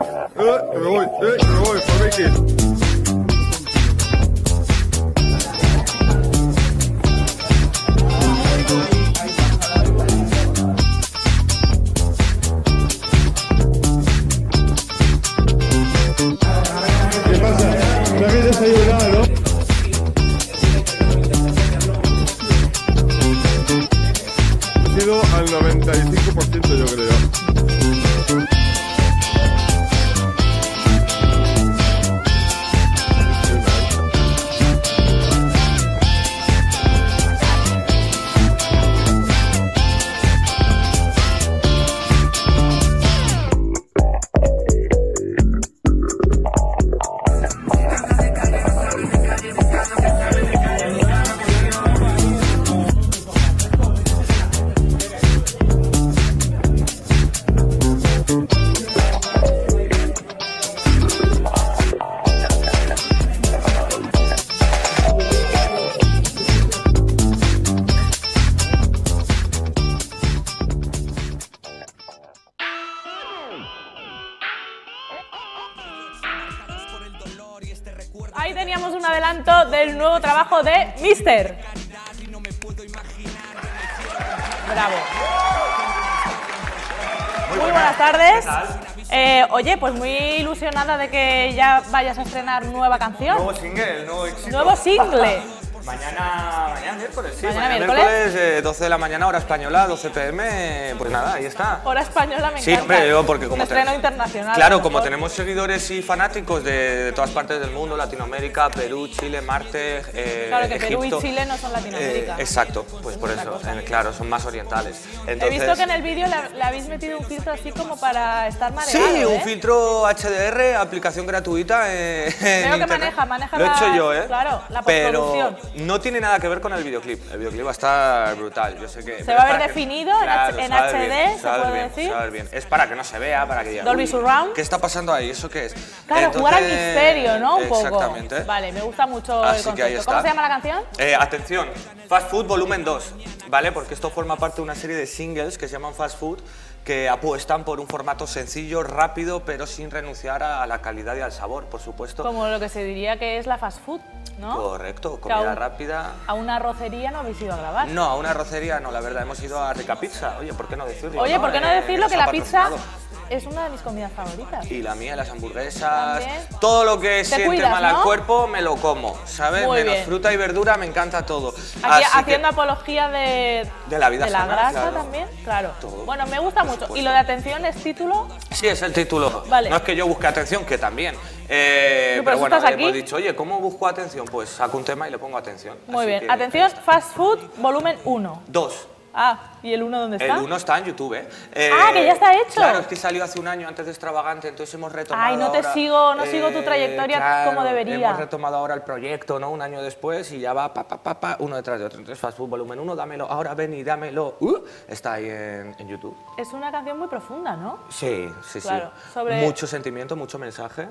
eh, que me voy, nuevo trabajo de Mister. Bravo. Muy buenas tardes. Eh, oye, pues muy ilusionada de que ya vayas a estrenar nueva canción. Nuevo single, nuevo éxito. Nuevo single. Mañana, mañana miércoles, sí. Mañana miércoles. eh, 12 de la mañana, hora española, 12 pm. Pues nada, ahí está. Hora española me Sí, encanta. hombre, yo porque como Un estreno te- internacional. Claro, como tenemos seguidores y fanáticos de, de todas partes del mundo, Latinoamérica, Perú, Chile, Marte, eh, Claro que Perú y. Chile no son Latinoamérica. Eh, exacto, pues por eso, eh, claro, son más orientales. He visto que en el vídeo le, le habéis metido un filtro así como para estar mareado, Sí, un ¿eh? filtro HDR, aplicación gratuita. eh, Veo que maneja, maneja Lo he hecho yo, ¿eh? claro, la Pero postproducción. No tiene nada que ver con el videoclip. El videoclip va a estar brutal. Yo sé que. Se va a ver que- definido en HD, bien, ¿se puede bien, decir? ver bien. Es para que no se vea, para que digan. Dolby "Uy, Surround". ¿Qué está pasando ahí? ¿Eso qué es? Claro, jugar al Entonces, misterio, ¿no? Un poco. Exactamente. Vale, me gusta mucho el que ahí concepto. está. ¿Cómo se llama la canción? Eh, atención, Fast Food Volumen 2, ¿vale? Porque esto forma parte de una serie de singles que se llaman Fast Food, que apuestan por un formato sencillo, rápido, pero sin renunciar a la calidad y al sabor, por supuesto. Como lo que se diría que es la fast food, ¿no? Correcto, comida rápida. A una arrocería no habéis ido a grabar. No, a una rocería no, la verdad, hemos ido a Rica Pizza. Oye, ¿por qué no decirlo? Oye, ¿por qué no Eh, decirlo nos que la pizza. Es una de mis comidas favoritas? Y la mía, las hamburguesas, También. todo lo que siente mal al ¿no? cuerpo, me lo como, ¿sabes? Muy Menos bien. fruta y verdura, me encanta todo. Aquí Así que- haciendo apología de, De la vida de la sana, grasa claro. también, claro. Todo, Bueno, me gusta mucho. supuesto. Y lo de atención es título. Sí, es el título. Vale. No es que yo busque atención, que también. Eh, pero bueno, aquí. hemos dicho, oye, ¿cómo busco atención? Pues saco un tema y le pongo atención. Muy Así bien. que- Atención, fast food, volumen 1. Dos. Ah, ¿y el 1 dónde está? El uno está en YouTube, ¿eh? Eh, Ah, que ya está hecho. Claro, es que salió hace un año antes de Extravagante, entonces hemos retomado Ay, no te ahora, sigo- no sigo tu trayectoria claro, como debería. Hemos retomado ahora el proyecto, ¿no? Un año después y ya va pa, pa, pa, pa, uno detrás de otro. Entonces, Fast Food Volumen 1, dámelo, ahora ven y dámelo. Uh, está ahí en, en YouTube. Es una canción muy profunda, ¿no? Sí, sí, Claro, sí. sobre- Mucho sentimiento, mucho mensaje.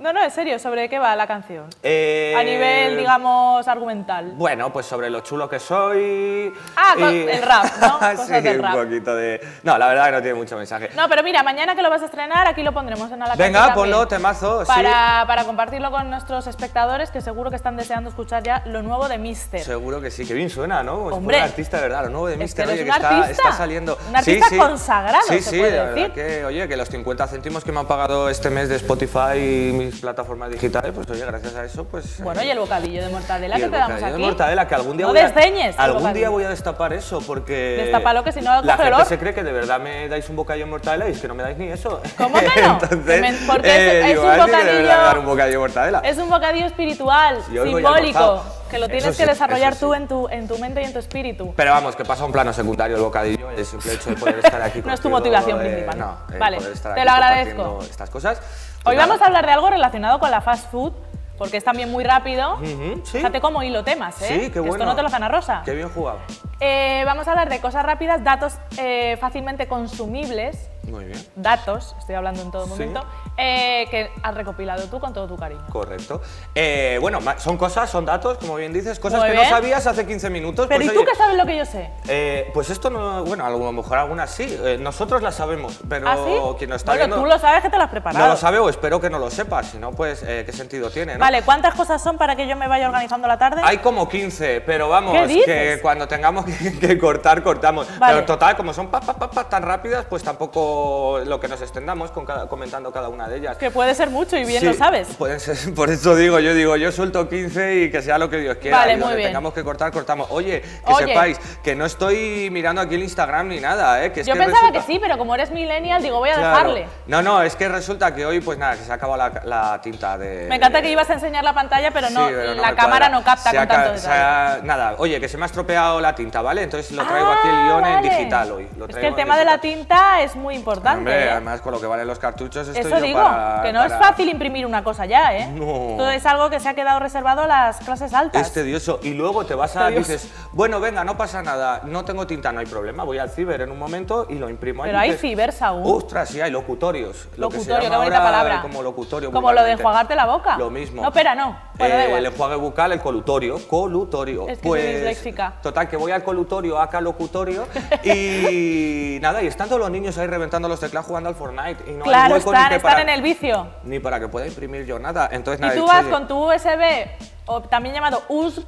No, no, en serio, ¿sobre qué va la canción? Eh, A nivel, digamos, argumental. Bueno, pues sobre lo chulo que soy. Ah, con- el rap, ¿no? Cosas sí, del rap. un poquito de. No, la verdad que no tiene mucho mensaje. No, pero mira, mañana que lo vas a estrenar, aquí lo pondremos en la Venga, ponlo, temazo, sí. para, para compartirlo con nuestros espectadores que seguro que están deseando escuchar ya lo nuevo de Mister. Seguro que sí, que bien suena, ¿no? Es Hombre. un artista, de verdad, lo nuevo de Es Mister, que oye, que está, saliendo. un artista sí, consagrado, Sí, se puede decir. que, oye, que los 50 céntimos que me han pagado este mes de Spotify y mis plataformas digitales, pues oye, gracias a eso, pues. Bueno, eh, y el bocadillo de mortadela que te damos aquí. de mortadela, que algún día No voy a, desdeñes el algún día voy a destapar eso, porque Destápalo, que si no la gente se cree que de verdad me dais un bocadillo de mortadela y es que no me dais ni eso. ¿Cómo que no? Entonces, porque es- es digo, un "Ah, sí que de verdad bocadillo- un bocadillo de mortadela. Es un bocadillo espiritual, simbólico, que lo tienes sí, que desarrollar tú sí. en tu, en tu mente y en tu espíritu. Pero vamos, que pasa a un plano secundario el bocadillo, el simple hecho de poder estar aquí No es tu motivación eh, principal. No, el Vale, te lo agradezco. estas cosas. Hoy vamos a hablar de algo relacionado con la fast food, porque es también muy rápido. Ujú, sí. Fíjate cómo hilo temas, ¿eh? Sí, qué Que bueno. Esto no te lo gana Rosa. Qué bien jugado. Eh, vamos a hablar de cosas rápidas, datos eh, fácilmente consumibles Muy bien. datos, estoy hablando en todo Sí. momento, eh, que has recopilado tú con todo tu cariño. Correcto. Eh, bueno, son cosas, son datos, como bien dices, cosas Muy que bien. no sabías hace 15 minutos. Pero pues, ¿y tú qué sabes lo que yo sé? eh, pues esto no, bueno, a lo mejor algunas sí, eh, nosotros las sabemos, pero ¿Ah, sí? quien nos está bueno, viendo tú lo sabes que te lo has preparado. no lo sabe o espero que no lo sepa, si no, pues, ¿qué sentido tiene, no? Vale, ¿cuántas cosas son para que yo me vaya organizando la tarde? Hay como 15, pero vamos, que cuando tengamos que, que cortar, cortamos. Vale. Pero total, como son pa, pa, tan rápidas, pues tampoco lo que nos extendamos con cada- comentando cada una de ellas. Que puede ser mucho y bien Sí, lo sabes. ser- por eso digo, yo digo, yo suelto 15 y que sea lo que Dios quiera. Vale, y donde muy bien. tengamos que cortar, cortamos. Oye, que Oye. sepáis que no estoy mirando aquí el Instagram ni nada, ¿eh? Que es yo que pensaba resulta- que sí, pero como eres millennial, digo, voy a Claro. dejarle. No, no, es que resulta que hoy, pues nada, que se ha acabado la, la tinta de. Me encanta que ibas a enseñar la pantalla, pero no, Sí, pero no la cámara cuadra. no capta Se con tanto detalle. ha- nada, oye, que se me ha estropeado la tinta, ¿vale? Entonces lo traigo Ah, aquí el guion en digital hoy. Lo es que el tema de la tinta es muy importante. Hombre, ¿eh? además con lo que valen los cartuchos estoy Eso yo digo, para- que no es para- fácil imprimir una cosa ya, ¿eh? No. Todo es algo que se ha quedado reservado a las clases altas. Es tedioso. Y luego te vas a. Tedioso. dices, bueno, venga, no pasa nada, no tengo tinta, no hay problema. Voy al ciber en un momento y lo imprimo Pero hay que- cibers aún. Ostras, sí, hay locutorios. Lo que se Locutorio, llama qué bonita ahora palabra. Como locutorio. Como lo de enjuagarte la boca. Lo mismo. No, espera, no. Bueno, Eh. El enjuague bucal, el colutorio. Colutorio. Es que soy pues, disléxica. Total, que voy al colutorio, acá locutorio. y nada, y están todos los niños ahí reventando los teclados jugando al Fortnite. Y no hay claro, ni están, están para- en el vicio. Ni para que pueda imprimir yo nada. Entonces, Y nada, tú vas con tu USB, o también llamado USB,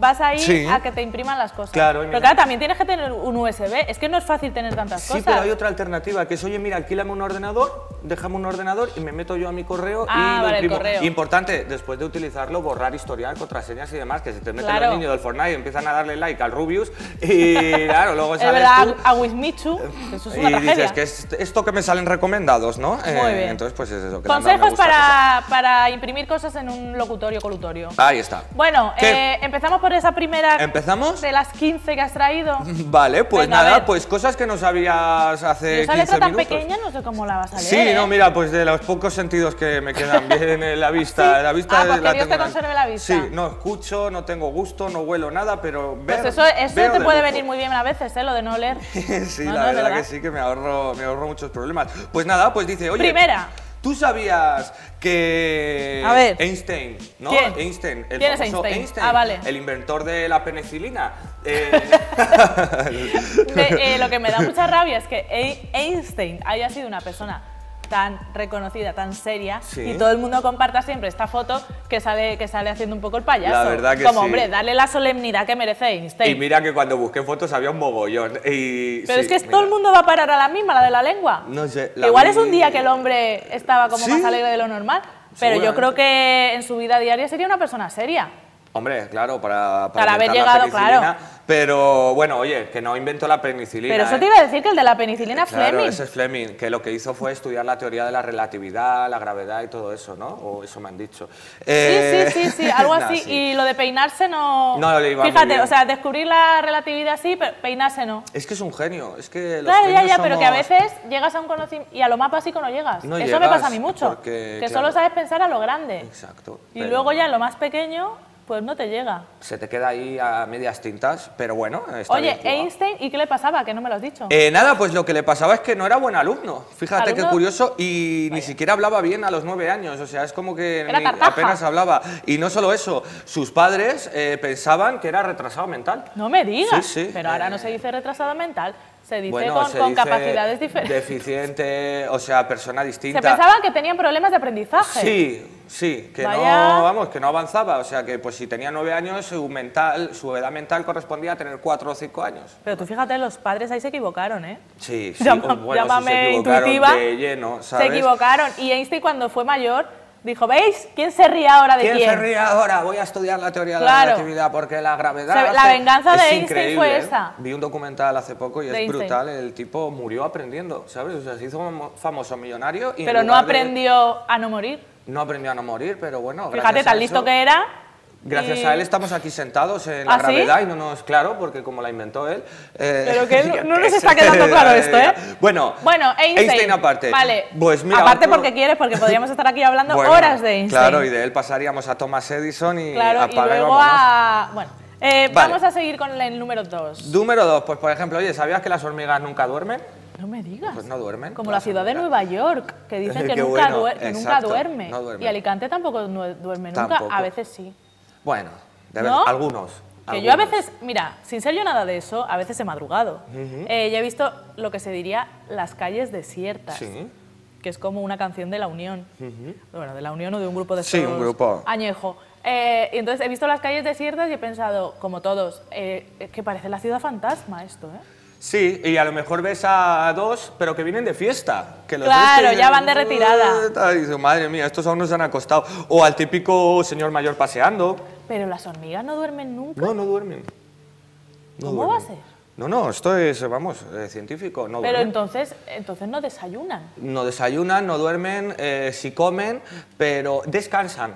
vas a ir Sí. a que te impriman las cosas. Claro, pero mira- claro, también tienes que tener un USB. Es que no es fácil tener tantas Sí, cosas. pero hay otra alternativa, que es, oye, mira, alquílame un ordenador, déjame un ordenador y me meto yo a mi correo Ah, y lo vale, el imprimo. correo. Importante, después de utilizarlo, borrar historial, contraseñas y demás, que se te meten Claro. los niños del Fortnite y empiezan a darle like al Rubius y claro, luego Es sales verdad, tú a Wismichu, eso es una y tragedia. dices que es esto que me salen recomendados, ¿no? Eh, Muy bien. Entonces, pues es eso. que Consejos para, para imprimir cosas en un locutorio colutorio. Ahí está. Bueno, eh, empezamos por esa primera ¿Empezamos? de las 15 que has traído. Vale, pues Venga, nada, pues cosas que no sabías hace esa 15 letra tan minutos. pequeña no sé cómo la vas a leer. Sí, ¿eh? no, mira, pues de los pocos sentidos que me quedan bien en la vista. Sí. La vista Ah, pues que la Dios te conserve la vista. Sí, no escucho, no tengo gusto, no huelo nada, pero ver, Pues eso, eso te de puede lujo. venir muy bien a veces, ¿eh? Lo de no leer. sí, No, la no, verdad, verdad. que sí, que me ahorro, me ahorro muchos problemas. Pues nada, pues dice, oye... Primera. ¿Tú sabías que A ver. Einstein, ¿no? ¿Quién? Einstein, el ¿Quién es famoso Einstein? Ah, vale. el inventor de la penicilina. eh, Me- eh, lo que me da mucha rabia es que Ei- Einstein haya sido una persona tan reconocida, tan seria, Sí. y todo el mundo comparta siempre esta foto que sale, que sale haciendo un poco el payaso. La verdad que Como, sí. hombre, darle la solemnidad que merece Einstein. y mira que cuando busqué fotos había un mogollón. Y, Pero sí, es que mira. todo el mundo va a parar a la misma, la de la lengua. No sé, la Igual vi- es un día que el hombre estaba como más alegre de lo normal, pero yo creo que en su vida diaria sería una persona seria. Hombre, claro, para, Para haber inventar la llegado, penicilina, Pero bueno, oye, que no inventó la penicilina. Pero eso ¿eh? te iba a decir que el de la penicilina Claro, Fleming. ese es Fleming, que lo que hizo fue estudiar la teoría de la relatividad, la gravedad y todo eso, ¿no? O eso me han dicho. Sí, Eh, sí, sí, sí, algo nah, así. sí. Y lo de peinarse no. No le iba muy Fíjate, bien. o sea, descubrir la relatividad sí, pero peinarse no. Es que es un genio, es que los Claro, ya, ya, pero que a somos- veces llegas a un conocimiento y a lo más básico no llegas. No Eso llegas, me pasa a mí mucho. porque, que claro. solo sabes pensar a lo grande. Exacto. Y pero luego ya en lo más pequeño, pues no te llega. Se te queda ahí a medias tintas, pero bueno, está Oye, bien. Einstein, ¿y qué le pasaba? Que no me lo has dicho. Eh, nada, pues lo que le pasaba es que no era buen alumno. Fíjate qué curioso. Y ni siquiera hablaba bien a los nueve años. O sea, es como que ni- apenas hablaba. Y no solo eso, sus padres eh, pensaban que era retrasado mental. no me digas. Sí, sí. Pero ahora Eh, no se dice retrasado mental, se dice Bueno, con, se con dice capacidades diferentes. Deficiente, o sea, persona distinta. Se pensaban que tenían problemas de aprendizaje. Sí, sí, que Vaya. no, vamos, que no avanzaba. O sea, que pues si tenía nueve años, su mental, su edad mental correspondía a tener cuatro o cinco años. Pero tú fíjate, los padres ahí se equivocaron, ¿eh? Sí, sí. Llama- bueno, sí llámame se equivocaron intuitiva. de lleno, Se equivocaron. Y Einstein cuando fue mayor dijo, ¿veis? ¿Quién se ríe ahora de ¿Quién, quién? se ríe ahora? Voy a estudiar la teoría de la relatividad porque la gravedad. Se- la hace- venganza de Einstein increíble, fue ¿eh? esa. Vi un documental hace poco y De es Einstein. brutal. El tipo murió aprendiendo, ¿sabes? O sea, se hizo famo- famoso millonario y Pero no de- aprendió a no morir. no aprendió a no morir, pero bueno. Fíjate, tan listo eso- que era. Gracias y- a él estamos aquí sentados en la ¿Ah, sí? gravedad y no nos, claro, porque como la inventó él. eh, Pero que no- nos está quedando claro esto, ¿eh? Bueno, Bueno, Einstein. aparte. Vale. Pues mira, aparte otro- porque quieres, porque podríamos estar aquí hablando Bueno, horas de Einstein. Claro, y de él pasaríamos a Thomas Edison y Claro, y luego a. Bueno, eh, Vale. vamos a seguir con el número 2. Número dos, pues por ejemplo, oye, ¿sabías que las hormigas nunca duermen? No me digas. Pues no duermen. Como la ciudad de. Nueva York, que dicen que, nunca, bueno, duer- que nunca duerme. no duerme. Y Alicante tampoco duerme nunca, Tampoco. a veces sí. Bueno, de ¿No? algunos. Que yo a veces, mira, sin ser yo nada de eso, a veces he madrugado. Eh, ya he visto lo que se diría las calles desiertas. Sí. que es como una canción de la Unión. Bueno, de la Unión o de un grupo de Sí, un grupo. añejo. Eh, y entonces he visto las calles desiertas y he pensado, como todos, eh, es que parece la ciudad fantasma esto, ¿eh? Sí, y a lo mejor ves a dos, pero que vienen de fiesta. Que los Claro, ves que- ya van de retirada. Y dices, madre mía, estos aún no se han acostado. O al típico señor mayor paseando. Pero las hormigas no duermen nunca. No, no duermen. No ¿Cómo duermen. va a ser? No, no, esto es, vamos, eh, científico. No Pero duermen. entonces, entonces no desayunan. No desayunan, no duermen, eh, sí comen, pero descansan.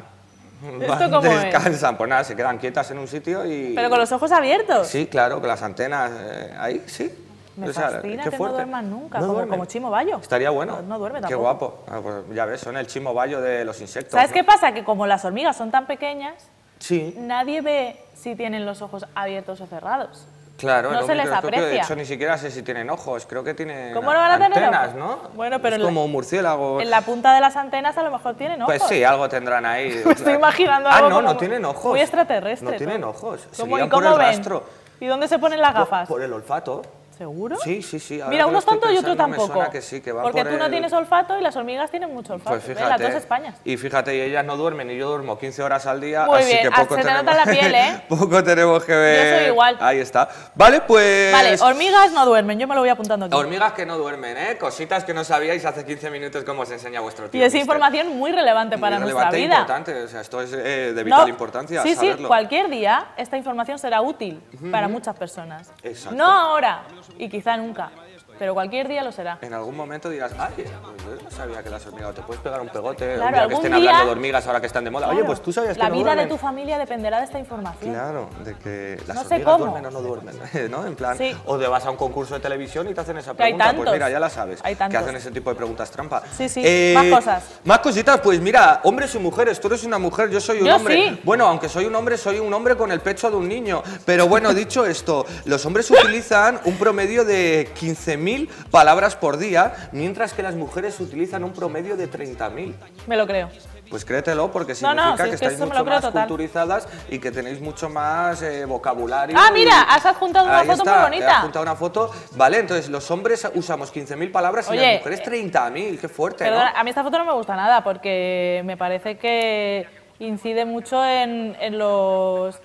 ¿Esto cómo es? descansan, pues nada, se quedan quietas en un sitio y... Pero con los ojos abiertos. Sí, claro, con las antenas eh, ahí, sí. Me O sea, fascina qué que no duerman nunca, No como, duermen. como Chimo Bayo. Estaría bueno. No, no duerme Qué tampoco. guapo. Ah, pues ya ves, son el chimo bayo de los insectos. ¿Sabes qué pasa? Que como las hormigas son tan pequeñas, Sí, nadie ve si tienen los ojos abiertos o cerrados. Claro. No el se les microscopio, De aprecia. hecho, ni siquiera sé si tienen ojos. Creo que tienen ¿Cómo no van a tener antenas? ¿no? Bueno, pero es en la- como un murciélago. En la punta de las antenas a lo mejor tienen ojos. Pues sí, algo tendrán ahí. Me estoy imaginando Ah, algo no, no como tienen ojos. Muy extraterrestre. No tienen ojos. ¿Cómo, ¿Y cómo por el ven? rastro. ¿Y dónde se ponen las gafas? Por, por el olfato. ¿Seguro? Sí, sí, sí. ahora Mira, que lo uno es estoy tonto y otro me tampoco. suena que sí, que Porque por tú no tienes olfato y las hormigas tienen mucho olfato. Pues fíjate. Las dos Españas. Y fíjate, y ellas no duermen y yo duermo 15 horas al día. Muy así bien, que ah, poco se te nota la piel, ¿eh? poco tenemos que ver. soy igual. Ahí está. Vale, pues. Vale, hormigas no duermen, yo me lo voy apuntando aquí. Hormigas que no duermen, ¿eh? Cositas que no sabíais hace 15 minutos cómo os enseña vuestro tío. Y es mister. información muy relevante para Muy nuestra relevante e vida. importante, o sea, esto es eh, de No, vital importancia Sí, sí, cualquier día esta información será útil para muchas personas. Exacto. No ahora y quizá nunca, pero cualquier día lo será. En algún momento dirás, ay, pues yo no sabía que las hormigas, te puedes pegar un pegote, Claro, un día que estén día- hablando de hormigas ahora que están de moda. Oye, Claro, pues tú sabías La que no vida de duermen. tu familia dependerá de esta información. Claro, de que las No hormigas cómo. duermen o no duermen, ¿no? En plan, Sí. o te vas a un concurso de televisión y te hacen esa Que pregunta. Pues mira, ya la sabes. Hay Que tantos. hacen ese tipo de preguntas trampa. Eh, Sí, sí, más cosas. Más cositas, pues mira, hombres y mujeres, tú eres una mujer, yo soy un Yo hombre. sí. Bueno, aunque soy un hombre, soy un hombre con el pecho de un niño. Pero bueno, dicho esto, los hombres utilizan un promedio de 15.000 palabras por día, mientras que las mujeres utilizan un promedio de 30.000. Me lo creo. Pues créetelo porque significa no, si que es que estáis mucho más total. culturizadas y que tenéis mucho más eh, vocabulario. Ah, mira, has adjuntado una foto está, muy bonita. He adjuntado una foto. Vale, entonces los hombres usamos 15.000 palabras y las mujeres 30.000. Qué fuerte, Perdona, ¿no? a mí esta foto no me gusta nada porque me parece que incide mucho en, en los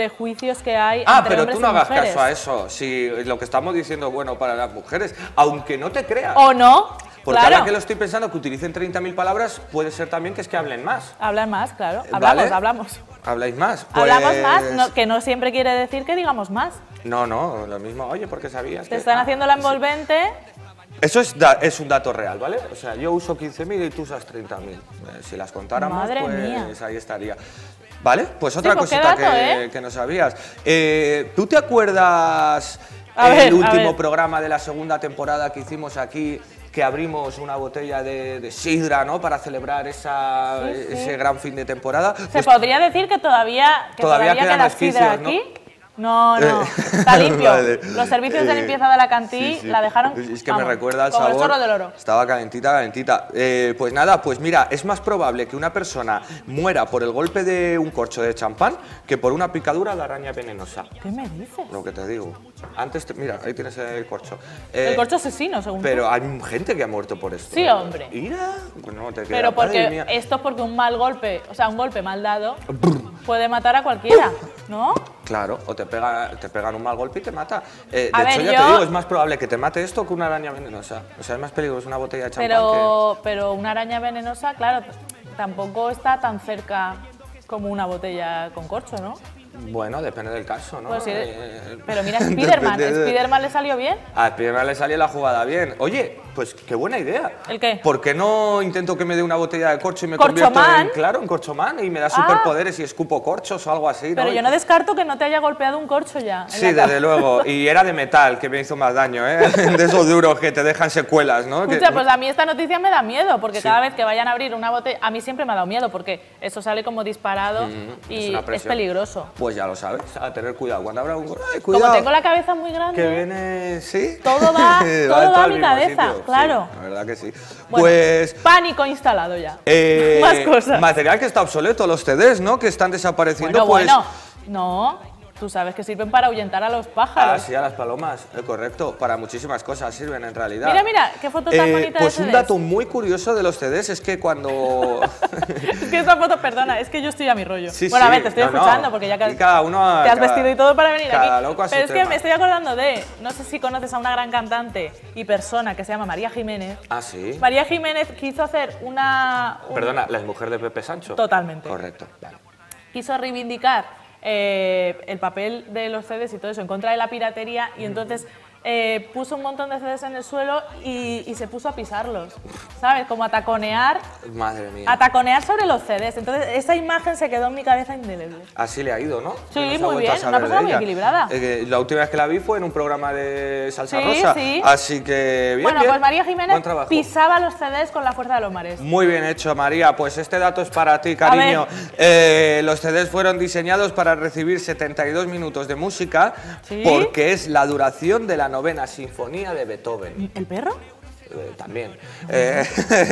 prejuicios que hay Ah, entre pero hombres tú no hagas mujeres. caso a eso. Si lo que estamos diciendo es bueno para las mujeres, aunque no te creas. ¿O no? porque claro. ahora que lo estoy pensando, que utilicen 30.000 palabras, puede ser también que es que hablen más. Hablan más, claro. ¿Vale? Hablamos, hablamos. ¿Habláis más? Hablamos Pues- más, no- que no siempre quiere decir que digamos más. No, no, lo mismo. Oye, porque sabías Te que- están Ah, haciendo la sí. envolvente. Eso es, da- es un dato real, ¿vale? O sea, yo uso 15.000 y tú usas 30.000. Eh, si las contáramos, Madre pues mía. ahí estaría. ¿Vale? Pues otra pues qué cosita dato, que, ¿eh? que no sabías. Eh, ¿Tú te acuerdas A el ver, último programa de la segunda temporada que hicimos aquí? Que abrimos una botella de, de sidra, ¿no? Para celebrar esa, Sí, sí. ese gran fin de temporada. ¿Se Pues podría decir que todavía, que Todavía todavía, quedan queda aquí? No, no, Eh, está limpio. vale. Los servicios de Eh, limpieza de la cantí sí, sí. la dejaron. Es que me recuerda al como sabor. el chorro del oro. Estaba calentita, calentita. Eh, pues nada, pues mira, es más probable que una persona muera por el golpe de un corcho de champán que por una picadura de araña venenosa. ¿Qué me dices? Lo que te digo. Antes, te- mira, ahí tienes el corcho. Eh, el corcho asesino, según tú. Pero hay gente que ha muerto por esto. Sí, hombre. Mira, no te queda. Pero porque esto es porque un mal golpe, o sea, un golpe mal dado, puede matar a cualquiera, ¿no? Claro, o te, pega, te pegan un mal golpe y te mata. Eh, de A hecho, ver, ya yo- te digo, es más probable que te mate esto que una araña venenosa. O sea, es más peligroso una botella de champán que... Pero, pero una araña venenosa, claro, tampoco está tan cerca como una botella con corcho, ¿no? Bueno, depende del caso, ¿no? Eh, pero mira, Spiderman, ¿Spiderman le salió bien? A Spiderman le salió la jugada bien. Oye, Pues qué buena idea. ¿El qué? ¿Por qué no intento que me dé una botella de corcho y me ¿Corchomán? convierto en, claro, en corchomán y me da Ah. superpoderes y escupo corchos o algo así? Pero ¿no? yo no descarto que no te haya golpeado un corcho ya. Sí, desde luego. Y era de metal, que me hizo más daño, ¿eh? De esos duros que te dejan secuelas, ¿no? Que- Escucha, pues a mí esta noticia me da miedo, porque cada vez que vayan a abrir una botella, a mí siempre me ha dado miedo, porque eso sale como disparado y una es, peligroso. Pues ya lo sabes, a tener cuidado. Cuando habrá un... ¡Ay, Como cuidado! tengo la cabeza muy grande, Que viene... ¿Sí? Todo va- todo va a mi cabeza, sitio. Sí, claro. la verdad que sí. bueno, pues... pánico instalado ya. eh, Más cosas. Material que está obsoleto, los CDs, ¿no? Que están desapareciendo, Bueno, pues... bueno, no, tú sabes que sirven para ahuyentar a los Ah, pájaros. sí, a las palomas, eh, correcto. Para muchísimas cosas sirven en realidad. Mira, mira, qué foto tan Eh, bonita Pues de un CDs. dato muy curioso de los CDs es que cuando... Es que esta foto, perdona, es que yo estoy a mi rollo. Sí, bueno, a ver, te estoy no, no. escuchando porque ya que cada uno a te has cada- vestido y todo para venir cada aquí. loco a su Pero es que me estoy acordando de, no sé si conoces a una gran cantante y persona que se llama María Jiménez. ah, sí. María Jiménez quiso hacer una... un- Perdona, ¿la mujer de Pepe Sancho? Totalmente. Correcto. vale. quiso reivindicar eh, el papel de los CDs y todo eso en contra de la piratería y entonces eh, puso un montón de CDs en el suelo y, y se puso a pisarlos, ¿sabes? Como a taconear, Madre mía. a taconear sobre los CDs. Entonces esa imagen se quedó en mi cabeza indeleble. Así le ha ido, ¿no? Sí, muy bien, una persona muy equilibrada. Eh, la última vez que la vi fue en un programa de Salsa Sí, Rosa. sí. Así que bien, bueno, bien. pues María Jiménez pisaba los CDs con la fuerza de los mares. Muy bien hecho, María. Pues este dato es para ti, cariño. Eh, los CDs fueron diseñados para recibir 72 minutos de música ¿Sí? porque es la duración de la novena sinfonía de Beethoven. ¿El perro? Eh, también. Eh,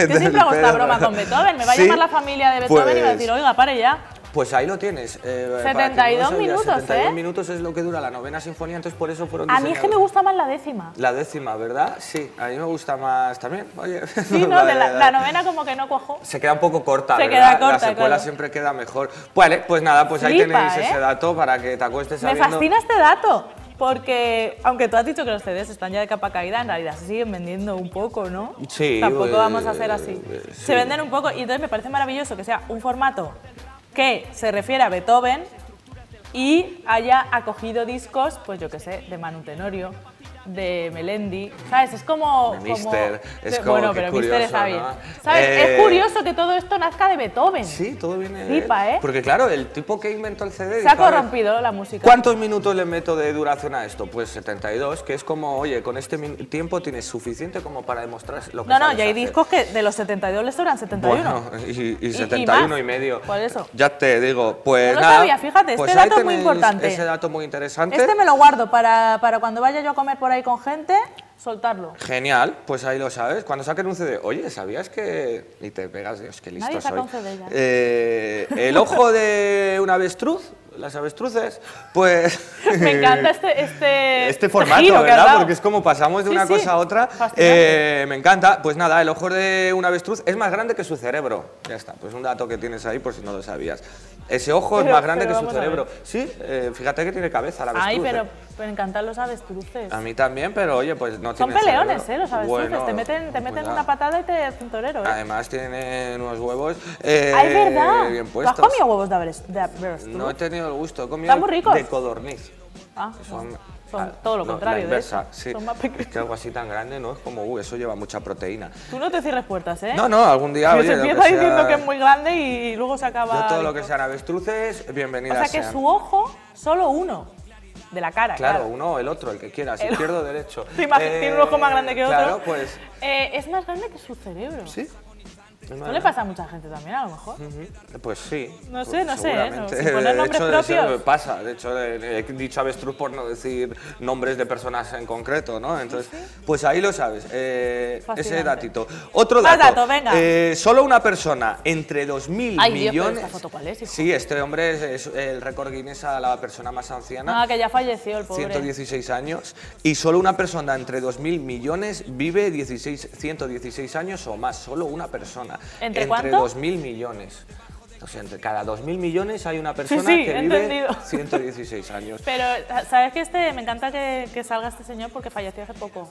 Yo siempre hago esta broma con Beethoven. Me va a Sí, llamar la familia de Beethoven y va a pues- decir, oiga, pare ya. Pues ahí lo tienes. eh, para 72 quien no sabía, minutos, 72 ¿eh? minutos es lo que dura la novena sinfonía, entonces por eso fueron A mí es que me gusta más la décima. La décima, ¿verdad? Sí, a mí me gusta más también. Oye, Sí, no, de la, la novena como que no cuajo. Se queda un poco corta, Se ¿verdad? queda corta, la secuela claro. siempre queda mejor. Vale, pues nada, pues ahí Flipa, tenéis ¿eh? ese dato para que te acuestes Me sabiendo... fascina este dato, porque aunque tú has dicho que los CDs están ya de capa caída, en realidad se siguen vendiendo un poco, ¿no? Sí, Tampoco eh, vamos a hacer así. eh, sí. Se venden un poco y entonces me parece maravilloso que sea un formato que se refiere a Beethoven y haya acogido discos, pues yo qué sé, de Manu Tenorio, de Melendi, ¿sabes? Es como... De como- Mister, es de- como Bueno, pero curioso, Mister está bien. ¿no? ¿Sabes? Eh, Es curioso que todo esto nazca de Beethoven. Sí, todo viene de Flipa. ¿eh? Porque claro, el tipo que inventó el CD... Se ha corrompido la música. ¿Cuántos minutos le meto de duración a esto? Pues 72, que es como, oye, con este tiempo tienes suficiente como para demostrar lo que No, no, sabes y hay hacer. discos que de los 72 les duran 71. Bueno, y, y y 71 y, más. medio. Por eso. Ya te digo, pues No lo nada. sabía, fíjate, este pues ahí dato es muy importante. Ese dato muy interesante. Este me lo guardo para, para cuando vaya yo a comer por ahí con gente, soltarlo. Genial, pues ahí lo sabes. Cuando saquen un CD, oye, ¿sabías que...? Y te pegas, Dios, qué listo Nadie saca soy. un CD ya. Eh, el ojo de un avestruz, las avestruces, pues... Me encanta este, este, Este formato, giro ¿verdad? Porque es como pasamos de Sí, una sí, cosa a otra. Eh, me encanta. Pues nada, el ojo de un avestruz es más grande que su cerebro. Ya está, pues un dato que tienes ahí por si no lo sabías. Ese ojo es Pero- más grande que su cerebro. Sí, eh, fíjate que tiene cabeza el avestruz. Ay, pero, eh. me encantan los avestruces. A mí también, pero oye, pues no Son peleones, cerebro. ¿eh? Los avestruces. Bueno, te meten, te meten cuidado. una patada y te hacen torero, ¿eh? Además tienen unos huevos eh, Ay, es verdad. bien ¿Tú has comido huevos de avestruz? No he tenido el gusto, he comido ricos. de codorniz. Ah, Son, son ah, todo lo no, contrario la inversa, sí. Son más Es pequeños. que algo así tan grande, ¿no? Es como, uy, eso lleva mucha proteína. Tú no te cierres puertas, ¿eh? No, no, algún día, oye, se lo que empieza diciendo sea- que es muy grande y luego se acaba... Yo todo lo que sean avestruces, O bienvenidas sea que sean. su ojo, solo uno. De la cara, Claro, claro. uno o el otro, el que quieras, El- izquierdo o derecho. ¿Te imaginas? Tiene un ojo más grande que otro. Claro, pues, Eh, es más grande que su cerebro. sí. ¿No le pasa a mucha gente también, a lo mejor? Pues sí. No sé, pues no sé, ¿eh? No, sin poner De hecho, propios. pasa. De hecho, eh, he dicho avestruz por no decir nombres de personas en concreto, ¿no? Entonces, pues ahí lo sabes. eh, ese datito. Otro Más dato. dato, venga. eh, solo una persona entre 2.000 Ay, Dios, pero millones. ¿esta foto cuál es, hijo? Sí, este hombre es, es el récord Guinness a la persona más anciana. Ah, que ya falleció el pobre. 116 años y solo una persona entre 2.000 millones vive 16, 116 años o más, solo una persona. ¿Entre cuánto? 2.000 millones. O sea, entre cada 2.000 millones hay una persona sí, que vive entendido. 116 años. Pero, ¿sabes que este, me encanta que, que salga este señor porque falleció hace poco?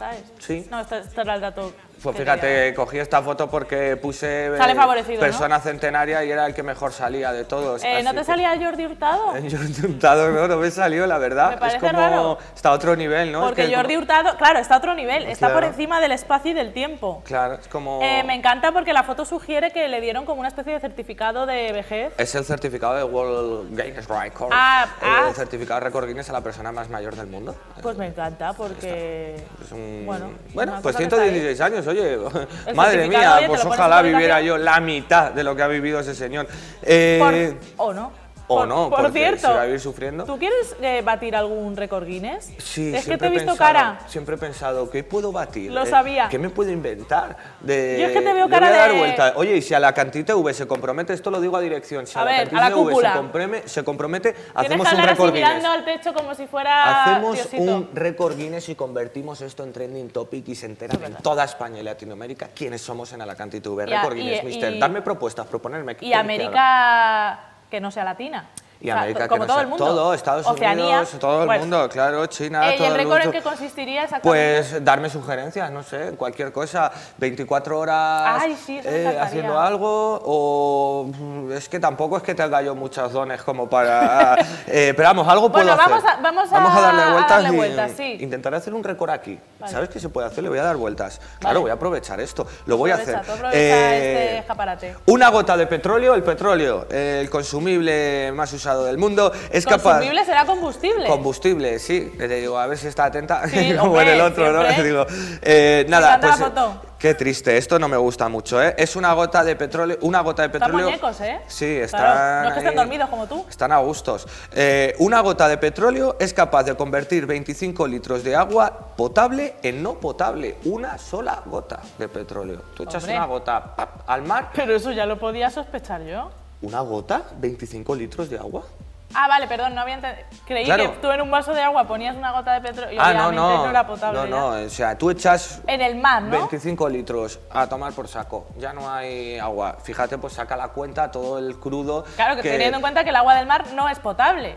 ¿Sabes? Sí. No, este, este era el dato. Pues fíjate, quería. cogí esta foto porque puse eh, Sale favorecido, ¿no? persona centenaria y era el que mejor salía de todos. Eh, ¿No te que- salía Jordi Hurtado? Jordi Hurtado no, no me salió, la verdad. Me parece es como. raro. Está a otro nivel, ¿no? Es Porque que Jordi Hurtado, claro, está a otro nivel, está por encima del espacio y del tiempo. Claro, es como. Eh, me encanta porque la foto sugiere que le dieron como una especie de certificado de vejez. Es el certificado de World Guinness Record. Ah, ah. El certificado de récord Guinness a la persona más mayor del mundo. Pues me encanta porque. Es un- Bueno, bueno pues cosa que está ahí. 116 años, oye. El Madre mía, oye, pues ojalá viviera yo la mitad de lo que ha vivido ese señor. Eh, Por- o no. O Por- no, Por cierto, si va a vivir sufriendo. ¿tú quieres eh, batir algún récord Guinness? Sí, es que te he visto pensado- cara. Siempre he pensado, ¿qué puedo batir? Lo Eh, sabía. ¿Qué me puedo inventar? De, Yo es que te veo cara voy a dar de- vuelta. Oye, y si a la TV se compromete, esto lo digo a dirección, si a, A ver, a la TV se, compreme- se compromete, hacemos un récord Guinness. mirando al techo como si fuera Hacemos Diosito. un récord Guinness y convertimos esto en trending topic y se enteran en toda España y Latinoamérica quiénes somos en Alacanti TV. Y Récord y- Guinness, y- mister. Darme propuestas, proponerme. ¿qué Y? América que no sea latina. Y O sea, América, que como no todo sea- el mundo. Todo, Estados Oceanía. Unidos, todo el Pues, mundo, claro, China, eh, ¿Y todo el el récord en qué consistiría exactamente? Pues darme sugerencias, no sé, cualquier cosa, 24 horas Ay, sí, eh, haciendo algo o mm, es que tampoco es que tenga yo muchos dones como para... eh, pero vamos, algo puedo Bueno, hacer. vamos a- vamos a- darle a vueltas darle y vueltas, sí. intentaré hacer un récord aquí. Vale. ¿Sabes qué se puede hacer? Le voy a dar vueltas. Claro, voy a aprovechar esto, lo voy a hacer. aprovecha Eh, este escaparate. Una gota de petróleo, el petróleo, el consumible más usado del mundo, es capaz... Consumible será combustible. Combustible, sí. Le digo, a ver si está atenta. Sí, Como hombre, en el otro, ¿no? siempre. Le digo, eh, nada, pues. la foto. Qué triste, esto no me gusta mucho, ¿eh? Es una gota de petróleo, una gota de Están petróleo. muñecos, ¿eh? Sí, están. Claro, no es que estén ahí. dormidos como tú. Están a gustos. Eh, una gota de petróleo es capaz de convertir 25 litros de agua potable en no potable. Una sola gota de petróleo. Tú echas Hombre. una gota ¡pap! al mar. Pero eso ya lo podía sospechar yo. ¿Una gota? ¿25 litros de agua? Ah, vale, perdón, no había entendido. Creí Claro. que tú en un vaso de agua ponías una gota de petróleo y ah, no, obviamente no. era potable. no, ya. no. O sea, tú echas En el mar, ¿no? 25 litros a tomar por saco. Ya no hay agua. Fíjate, pues saca la cuenta todo el crudo. Claro, que, teniendo en cuenta que el agua del mar no es potable.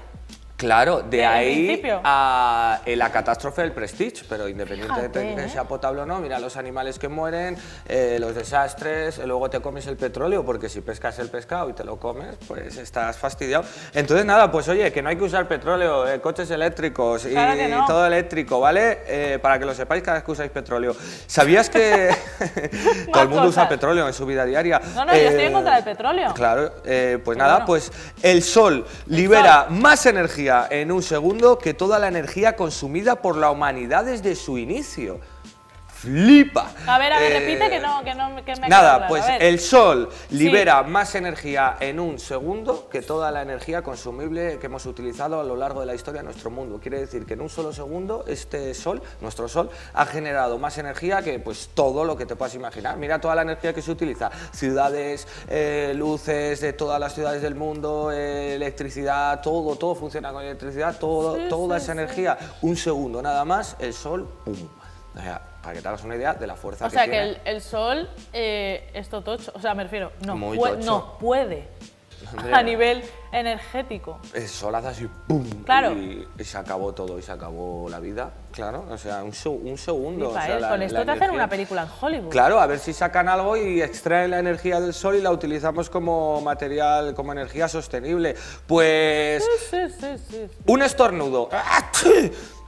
Claro, de ahí a eh, la catástrofe del Prestige, pero independientemente de que ¿eh? sea potable o no, mira los animales que mueren, eh, los desastres, luego te comes el petróleo, porque si pescas el pescado y te lo comes, pues estás fastidiado. Entonces nada, pues oye, que no hay que usar petróleo, eh, coches eléctricos y Claro todo eléctrico, ¿vale? Para que lo sepáis cada vez que usáis petróleo. ¿Sabías que todo el mundo usa petróleo en su vida diaria? No, no, yo estoy en contra del petróleo. Claro, pues Pero nada, bueno. pues el sol libera más energía en un segundo que toda la energía consumida por la humanidad desde su inicio. Flipa. A ver, a ver, Eh, repite que no, que no que me quedado Nada, claro. pues el sol Sí. libera más energía en un segundo que toda la energía consumible que hemos utilizado a lo largo de la historia de nuestro mundo. Quiere decir que en un solo segundo este sol, nuestro sol, ha generado más energía que pues todo lo que te puedas imaginar. Mira toda la energía que se utiliza. Ciudades, eh, luces de todas las ciudades del mundo, eh, electricidad, todo, todo funciona con electricidad, todo, Sí, toda sí, esa energía. Un segundo nada más, el sol, ¡pum! O sea, para que te hagas una idea de la fuerza O sea, que tiene. el, el sol eh, es totocho. O sea, me refiero, no, Muy pue- tocho. no puede. A nivel energético. El sol hace así, ¡pum! Claro. Y, y se acabó todo, y se acabó la vida, claro. O sea, un, un segundo. O sea, la- Con esto te hacen energía. una película en Hollywood. Claro, a ver si sacan algo y extraen la energía del sol y la utilizamos como material, como energía sostenible. Pues Sí, sí, sí. un estornudo.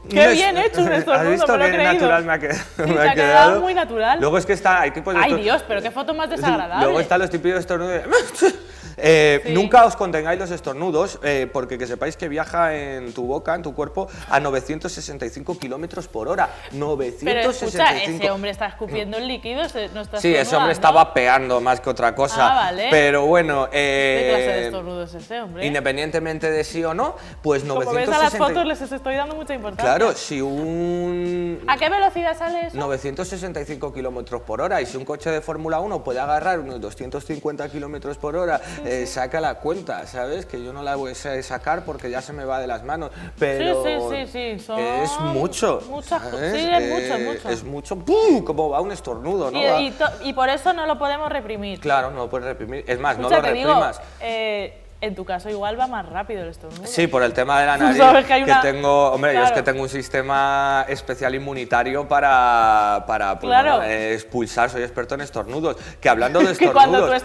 Qué es- bien hecho un estornudo, ¿Has visto qué natural me ha, quedado? Sí, me te ha ha quedado muy natural. Luego es que está, hay tipos de Ay, Dios, pero qué foto más desagradable. Luego están los típicos estornudos. Eh, Sí. Nunca os contengáis los estornudos, eh, porque que sepáis que viaja en tu boca, en tu cuerpo, a 965 kilómetros por hora. Pero 965. escucha, ese hombre está escupiendo el líquido, no está Sí, ese hombre estornudando. estaba peando más que otra cosa. Ah, vale. Pero bueno, ¿Qué clase de eh, estornudo es ese hombre? independientemente de sí o no, pues Como ves a 960. las fotos, les estoy dando mucha importancia. Claro, si un ¿A qué velocidad sale eso? 965 kilómetros por hora. Y si un coche de Fórmula 1 puede agarrar unos 250 kilómetros por hora, eh, saca la cuenta, ¿sabes? Que yo no la voy a sacar porque ya se me va de las manos. Pero sí, sí, sí, son es mucho. muchas ¿sabes? sí, es mucho, Eh, mucho. Es mucho. ¡Pum! Como va un estornudo, ¿no? Y, y to- y por eso no lo podemos reprimir. Claro, no lo puedes reprimir. Es más, no lo te digo, reprimas. eh, en tu caso igual va más rápido el estornudo. Sí, por el tema de la nariz, sabes que hay una- tengo, hombre, yo es que tengo un sistema especial inmunitario para, para pues, Claro. bueno, expulsar, soy experto en estornudos. Que hablando de Es que cuando tú estornudos,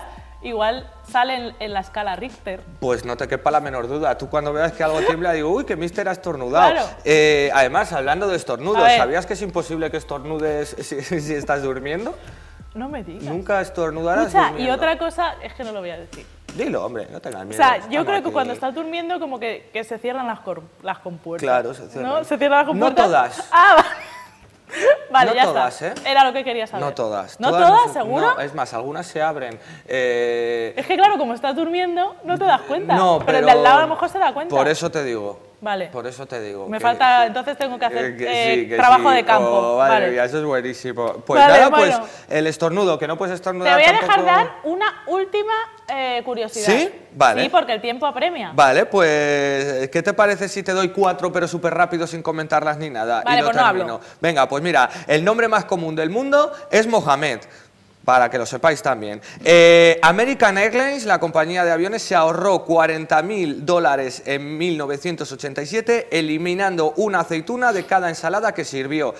estornudas, igual sale en, en la escala Richter. pues no te quepa la menor duda. Tú cuando veas que algo tiembla, digo, uy, que mister ha estornudado. Claro. Eh, además, hablando de estornudos. ¿sabías que es imposible que estornudes si, si estás durmiendo? No me digas. Nunca estornudarás Escucha, y durmiendo. otra cosa es que no lo voy a decir. Dilo, hombre, no tengas O miedo. sea, yo creo que aquí. cuando estás durmiendo como que, que se cierran las, las compuertas. Claro, se cierran. ¿No? ¿Se cierran las No compuertas? todas. Ah, va- vale, No ya todas, está. ¿eh? Era lo que quería saber. No todas. ¿No todas, son- seguro? No, es más, algunas se abren. eh, Es que claro, como estás durmiendo, no te das cuenta. No, pero, pero, el de al lado a lo mejor se da cuenta. Por eso te digo. Vale. Por eso te digo. Me que- falta, entonces tengo que hacer eh, que eh, sí, que trabajo sí. de campo. Oh, vale. mía, eso es buenísimo. Pues Vale, nada, bueno. pues el estornudo, que no puedes Te estornudar voy a dejar tampoco- dar una última eh, curiosidad. ¿Sí? Vale. Sí, porque el tiempo apremia. Vale, pues, ¿qué te parece si te doy cuatro pero súper rápido sin comentarlas ni nada? Vale, y lo pues no termino. hablo. Venga, pues mira, el nombre más común del mundo es Mohamed. Para que lo sepáis también. Eh, American Airlines, la compañía de aviones, se ahorró 40 mil dólares en 1987 eliminando una aceituna de cada ensalada que sirvió.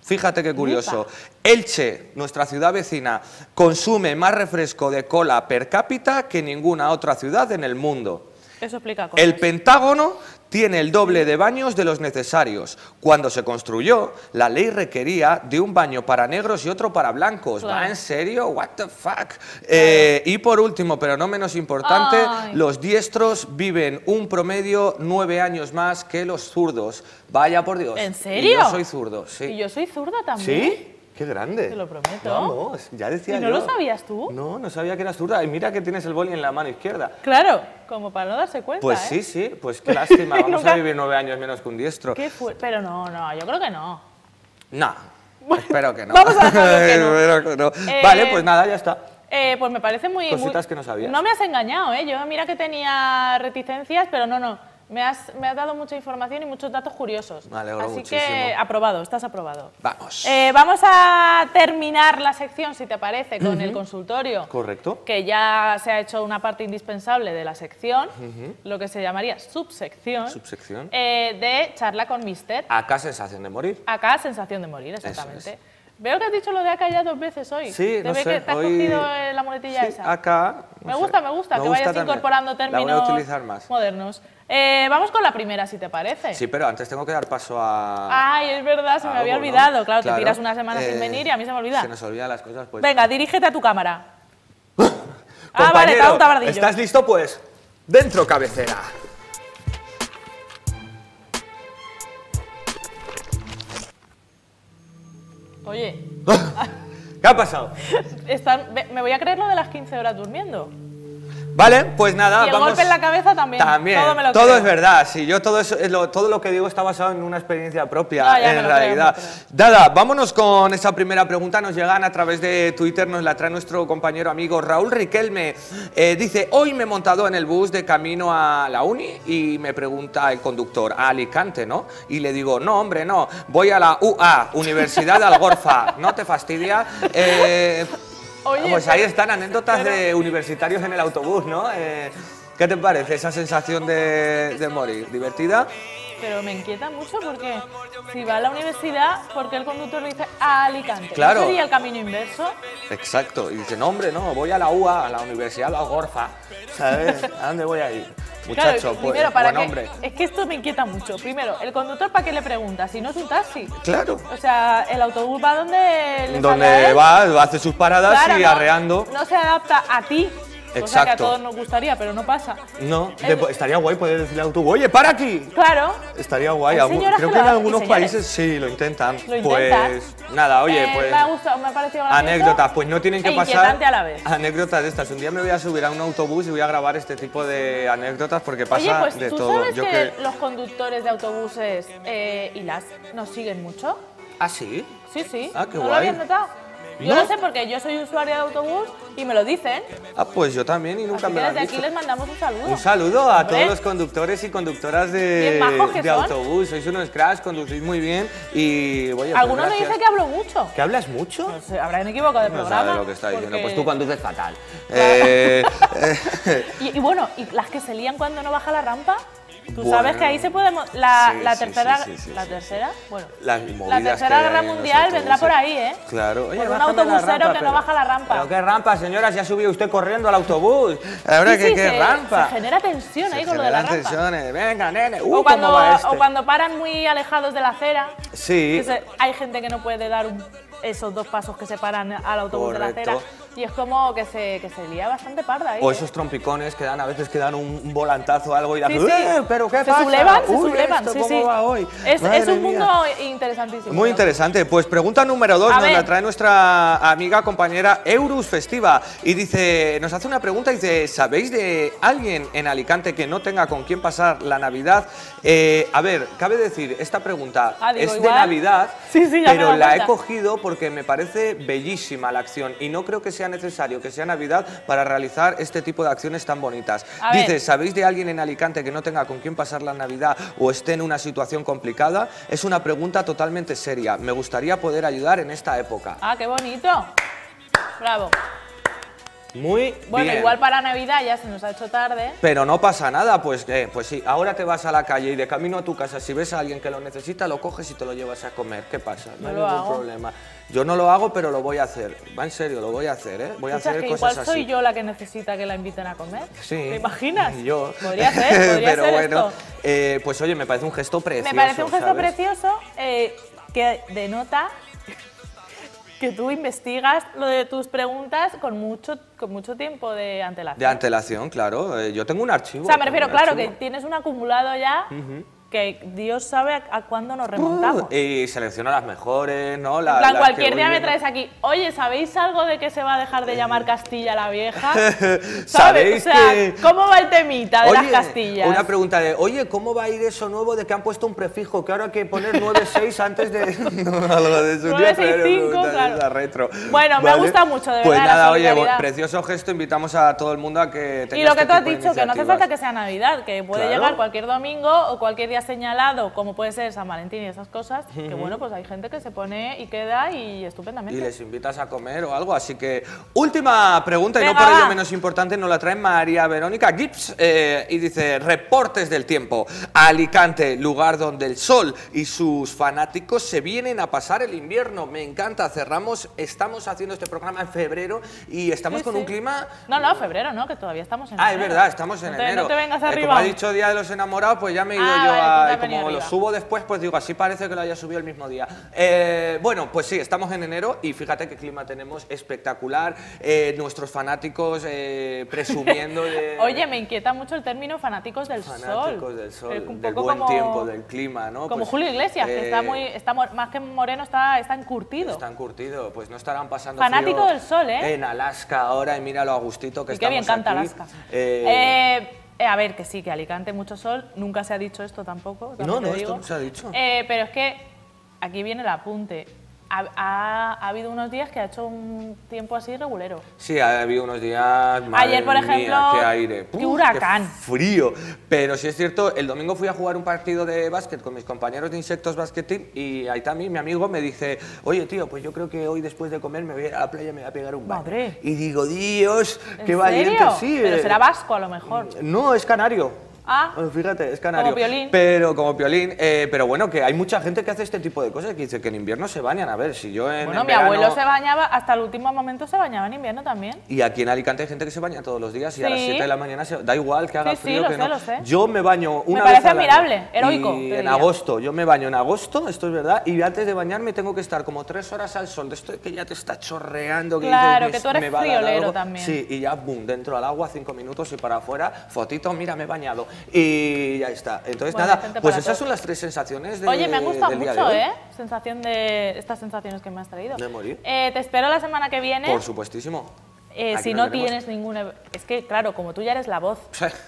Fíjate qué curioso. Elche, nuestra ciudad vecina, consume más refresco de cola per cápita que ninguna otra ciudad en el mundo. Eso explica cosas. El Pentágono tiene el doble de baños de los necesarios. Cuando se construyó, la ley requería de un baño para negros y otro para blancos. Claro. ¿Va en serio? What the fuck? Eh, y por último, pero no menos importante, Ay. los diestros viven un promedio nueve años más que los zurdos. Vaya por Dios. ¿En Y serio? yo soy zurdo, sí. Y yo soy zurda también. ¿Sí? Qué grande. Te lo prometo. Vamos, ya decía ¿Y no yo. lo sabías tú? No, no sabía que eras zurda. Y mira que tienes el boli en la mano izquierda. Claro, como para no darse cuenta. Pues ¿eh? sí, sí, pues qué lástima, vamos Nunca- a vivir nueve años menos que un diestro. Qué Pero no, no, yo creo que no. No, espero que no. vamos a que no. Que no. Eh, Vale, pues nada, ya está. Eh, pues me parece muy... Cositas muy- que no sabías. No me has engañado, ¿eh? Yo mira que tenía reticencias, pero no, no. Me has, me has dado mucha información y muchos datos curiosos. Me alegro Así que muchísimo. aprobado, estás aprobado. Vamos. Eh, vamos a terminar la sección, si te parece, con el consultorio. Correcto. Que ya se ha hecho una parte indispensable de la sección, lo que se llamaría subsección. Subsección. eh, de charla con Mister. Acá sensación de morir. Acá, sensación de morir, exactamente. Veo que has dicho lo de acá ya dos veces hoy. Sí, ¿Te no ve sé, que te has hoy- cogido eh, la muletilla Sí, esa? acá. no Me sé. gusta, me gusta, Me que gusta vayas también. incorporando La voy términos a utilizar más. modernos. Eh, vamos con la primera, si te parece. Sí, pero antes tengo que dar paso a. Ay, es verdad, se me había algo, ¿no? olvidado. Claro, te tiras una semana Eh, sin venir y a mí se me olvida. Se nos olvidan las cosas, pues. Venga, dirígete a tu cámara. ah, vale, hago un tabardillo. ¿Estás listo? Pues. Dentro, cabecera. Oye, ¿Qué ha pasado? están- me voy a creer lo de las 15 horas durmiendo. Vale, pues nada, y el vamos. golpe en la cabeza también. También, Todo me lo todo creo. es verdad. Sí, yo todo, eso, lo, todo lo que digo está basado en una experiencia propia, en realidad. Dada, vámonos con esa primera pregunta. Nos llegan a través de Twitter, nos la trae nuestro compañero amigo Raúl Riquelme. Eh, dice: Hoy me he montado en el bus de camino a la uni y me pregunta el conductor, a Alicante, ¿no? Y le digo: No, hombre, no, voy a la UA, Universidad de Algorfa. ¿No te fastidia? Eh, Oye, pues ahí están anécdotas pero- de universitarios en el autobús, ¿no? Eh, ¿Qué te parece esa sensación de, de morir? ¿Divertida? Pero me inquieta mucho porque si va a la universidad, ¿por qué el conductor le dice a Alicante? Claro. ¿No sería el camino inverso? Exacto. Y dice, no, hombre, no, voy a la UA, a la Universidad de la Gorfa. ¿Sabes? ¿A dónde voy a ir? Muchacho, claro, pues, primero, para buen que, hombre. Es que esto me inquieta mucho. Primero, ¿el conductor para qué le pregunta? Si no es un taxi. Claro. O sea, el autobús va donde le Donde va, hace sus paradas Claro, y no- arreando. No se adapta a ti. Cosa que a todos nos gustaría, pero no pasa. No, de- estaría guay poder decirle al autobús, oye, para aquí. Claro. Estaría guay. Hay algún- señoras creo que que en y algunos señores. países sí lo intentan. Lo intentan. Pues nada, oye, Eh, pues. Me ha gustado, me ha parecido gracioso Anécdotas, pues no tienen que e pasar. inquietante a la vez. Anécdotas de estas. Un día me voy a subir a un autobús y voy a grabar este tipo de anécdotas porque pasa Oye, pues de tú todo. sabes Yo que, los conductores de autobuses eh, y las nos siguen mucho. ¿Ah, sí? Sí, sí. Ah, qué ¿No lo guay. habías notado? Yo ¿No? lo sé porque yo soy usuaria de autobús y me lo dicen. Ah, pues yo también y nunca Así me que lo han desde aquí dicho. les mandamos un saludo. Un saludo a todos los conductores y conductoras de, de son. autobús. Sois unos cracks, conducís muy bien y oye, pues Algunos me dicen que hablo mucho. ¿Que hablas mucho? No sé, habrán equivocado de No programa. sabe lo que está diciendo. porque- Pues tú conduces fatal. Eh, eh, Y, y bueno, ¿y las que se lían cuando no baja la rampa? Tú Bueno. sabes que ahí se puede... La, Sí, la tercera... sí, sí, sí, ¿La sí. tercera? Bueno. las La tercera guerra mundial vendrá por ahí, ¿eh? Claro. Oye, Por un la autobusero rampa, que no baja la rampa. ¿Pero qué rampa, señora? Si ha subido usted corriendo al autobús. Ahora Sí, que sí, qué se, rampa. se genera tensión ahí con lo de la rampa. tensiones. Venga, nene. Uh, O cuando, ¿cómo va este? o cuando paran muy alejados de la acera. Sí. Entonces, hay gente que no puede dar un- esos dos pasos que separan al autobús de la acera. Y es como que se, que se lía bastante parda ahí. O ¿eh? esos trompicones que dan a veces que dan un, volantazo o algo y Sí, hacen, sí. "Eh, ¿pero qué se pasa? sublevan, se Uy, sublevan, esto, sí, ¿cómo sí. va hoy? Es, es un mundo interesantísimo. Muy interesante. Pues pregunta número dos A nos la ver. trae nuestra amiga, compañera Eurus Festiva. Y dice, nos hace una pregunta y dice, ¿sabéis de alguien en Alicante que no tenga con quién pasar la Navidad? Eh, a ver, cabe decir, esta pregunta Ah, digo, es de igual. Navidad, Sí, sí, me he pero la he cuenta. cogido porque me parece bellísima la acción y no creo que sea necesario que sea Navidad para realizar este tipo de acciones tan bonitas. A ver. Dice, ¿sabéis de alguien en Alicante que no tenga con quién pasar la Navidad o esté en una situación complicada? Es una pregunta totalmente seria. Me gustaría poder ayudar en esta época. Ah, qué bonito. Bravo. Muy Bueno, bien. igual para Navidad ya se nos ha hecho tarde. Pero no pasa nada, pues, eh, pues sí, ahora te vas a la calle y de camino a tu casa, si ves a alguien que lo necesita, lo coges y te lo llevas a comer. ¿Qué pasa? No hay ningún hago. problema. Yo no lo hago, pero lo voy a hacer. Va en serio, lo voy a hacer, ¿eh? Voy a hacer que cosas igual así. soy yo la que necesita que la inviten a comer. Sí. ¿Te imaginas? Yo. Podría ser, podría Pero ser bueno, esto. eh, pues oye, me parece un gesto precioso. Me parece un gesto ¿sabes? precioso eh, que denota que tú investigas lo de tus preguntas con mucho, con mucho tiempo de antelación. De antelación, claro. eh, yo tengo un archivo. o sea, me refiero, claro, que tienes un acumulado ya que Dios sabe a, a cuándo nos remontamos. Uh, Y selecciona las mejores, ¿no? La- plan, cualquier día me traes aquí, oye, ¿sabéis algo de que se va a dejar de llamar Castilla la Vieja? ¿Sabéis O sea, que- ¿cómo va el temita de las Castillas? Una pregunta de, oye, ¿cómo va a ir eso nuevo de que han puesto un prefijo? Que ahora hay que poner 9-6 antes de. no, algo de eso. Un día 965, traeré preguntas de claro. esa retro. Bueno, me ha gustado mucho, de Pues verdad, la nada, oye, precioso gesto. Invitamos a todo el mundo a que Y lo que este tú has dicho, que no hace falta que sea Navidad, que puede Claro. llegar cualquier domingo o cualquier día señalado, como puede ser San Valentín y esas cosas, que bueno, pues hay gente que se pone y queda y Y estupendamente. les invitas a comer o algo. Así que, última pregunta, y no Venga, por ello menos importante, nos la trae María Verónica Gibbs eh, y dice: Reportes del tiempo. Alicante, lugar donde el sol y sus fanáticos se vienen a pasar el invierno. Me encanta. Cerramos, estamos haciendo este programa en febrero y estamos Sí, con sí. un clima. No, no, febrero, ¿no? Que todavía estamos en Ah, es enero. verdad, estamos en no te, enero. No te vengas Eh, arriba. como ha dicho Día de los Enamorados, pues ya me he ido Ah, yo vale, a. me y como lo subo después, pues digo, así parece que lo haya subido el mismo día. Eh, bueno, pues sí, estamos en enero y fíjate qué clima tenemos espectacular. Eh, nuestros fanáticos eh, presumiendo de. Oye, me inquieta mucho el término fanáticos del sol. Fanáticos del sol, un del poco buen como- tiempo, del clima, ¿no? Como Pues, Julio Iglesias, que está muy, está más que moreno, está, está encurtido. Están curtidos, pues no estarán pasando Fanático frío del sol, ¿eh? En Alaska ahora y míralo a gustito que y qué bien canta aquí. Alaska. Eh, a ver, que sí, que Alicante mucho sol. Nunca se ha dicho esto tampoco. No, no, digo. esto no se ha dicho. Eh, pero es que aquí viene el apunte. Ha, ha- ha habido unos días que ha hecho un tiempo así regulero. Sí, ha habido unos días. madre Ayer, por mía, ejemplo, qué aire. qué huracán. frío. Pero sí es cierto, el domingo fui a jugar un partido de básquet con mis compañeros de Insectos Basket Team y ahí también mi amigo me dice, oye tío, pues yo creo que hoy después de comer me voy a ir a la playa y me voy a pegar un baño. Madre. Y digo, Dios, ¿En qué valiente, serio? sí. Pero eh, será vasco a lo mejor. No, es canario. Ah. Fíjate, es canario. Como Piolín. Pero como piolín. eh, pero bueno, que hay mucha gente que hace este tipo de cosas que dice que en invierno se bañan. A ver, si yo en. Bueno, en mi abuelo se bañaba, hasta el último momento se bañaba en invierno también. Y aquí en Alicante hay gente que se baña todos los días y a las Sí. 7 de la mañana se- da igual que haga Sí, sí, frío lo que sé, no. lo sé. Yo me baño una parece vez al año. admirable, heroico, Y en agosto, yo me baño en agosto, esto es verdad, y antes de bañarme tengo que estar como tres horas al sol, de esto que ya te está chorreando, que Claro, dices, que tú "Me- eres me friolero algo". también. Sí, y ya, boom, dentro al agua, cinco minutos y para afuera, fotito, mira, me he bañado. Y ya está. Entonces, Bueno, nada, pues esas son las tres sensaciones de, Oye, me han gustado mucho. ¿eh? Sensación de estas sensaciones que me has traído. De morir. Eh, te espero la semana que viene. Por supuestísimo. Eh, si no tienes ningún... ev- Es que, claro, como tú ya eres la voz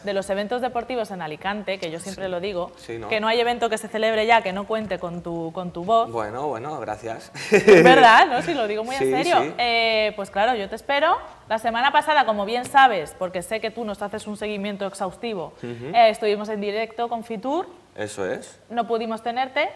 de los eventos deportivos en Alicante, que yo siempre lo digo, Sí, ¿no? que no hay evento que se celebre ya que no cuente con tu, con tu voz. Bueno, bueno, gracias. Es verdad, ¿no? Si lo digo muy Sí, en serio. Eh, pues claro, yo te espero. La semana pasada, como bien sabes, porque sé que tú nos haces un seguimiento exhaustivo, eh, estuvimos en directo con Fitur, Eso es. no pudimos tenerte.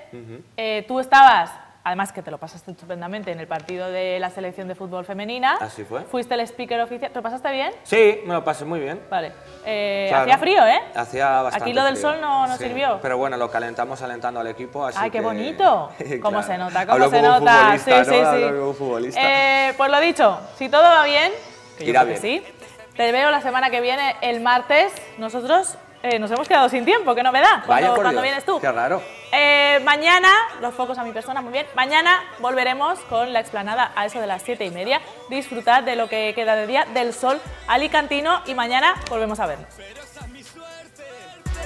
Tú estabas, además que te lo pasaste estupendamente en el partido de la selección de fútbol femenina. Así fue. Fuiste el speaker oficial. ¿Te lo pasaste bien? Sí, me lo pasé muy bien. Vale. Eh, Claro. Hacía frío, ¿eh? Hacía bastante Aquí lo del frío. sol no Sí, sirvió. Pero bueno, lo calentamos alentando al equipo, así ¡Ay, qué que- bonito! ¿Cómo se nota? ¿Cómo Hablo se como un nota? futbolista, sí, ¿no? sí, Hablo sí. como un futbolista. Eh, pues lo dicho, si todo va bien, que yo Irá creo que bien. sí, te veo la semana que viene, el martes. Nosotros eh, nos hemos quedado sin tiempo, qué novedad. Vaya Cuando, por cuando Dios, vienes tú. Qué raro. Eh, mañana, los focos a mi persona, muy bien. Mañana volveremos con la explanada a eso de las siete y media. Disfrutad de lo que queda de día, del sol alicantino y mañana volvemos a vernos.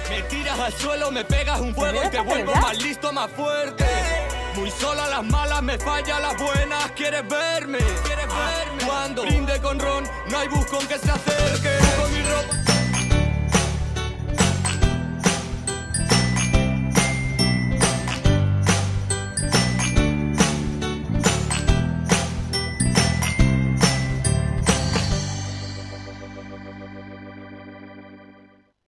Me tiras al suelo, me pegas un fuego y te ¿Terminas vuelvo ya? más listo, más fuerte. Muy solo a las malas, me falla las buenas. ¿Quieres verme? ¿Quieres verme? Cuando brinde con ron, no hay buscón que se acerque. Con mi ropa